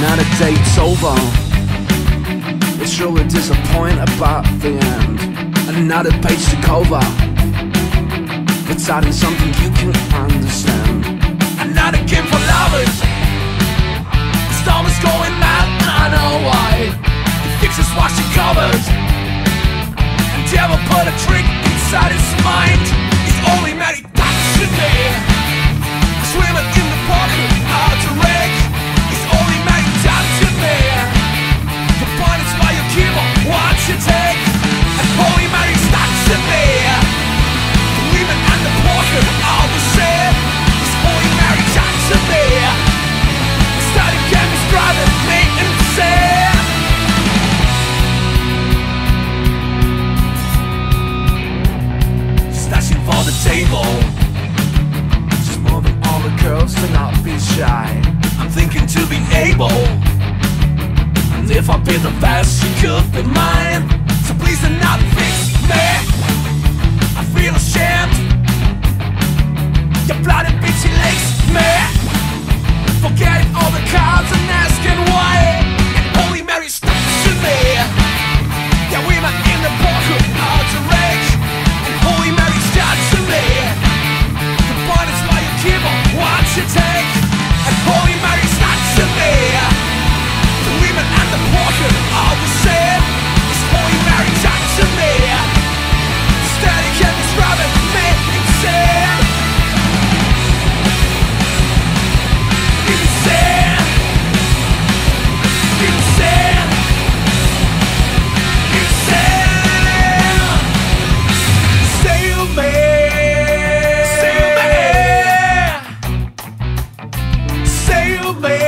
it's over. It's really disappointing about the end. Another page to cover. It's adding something you can understand. The table. Just moving all the girls to not be shy. I'm thinking to be able. And if I be the best, you could be mine. So please do not fix me. little baby.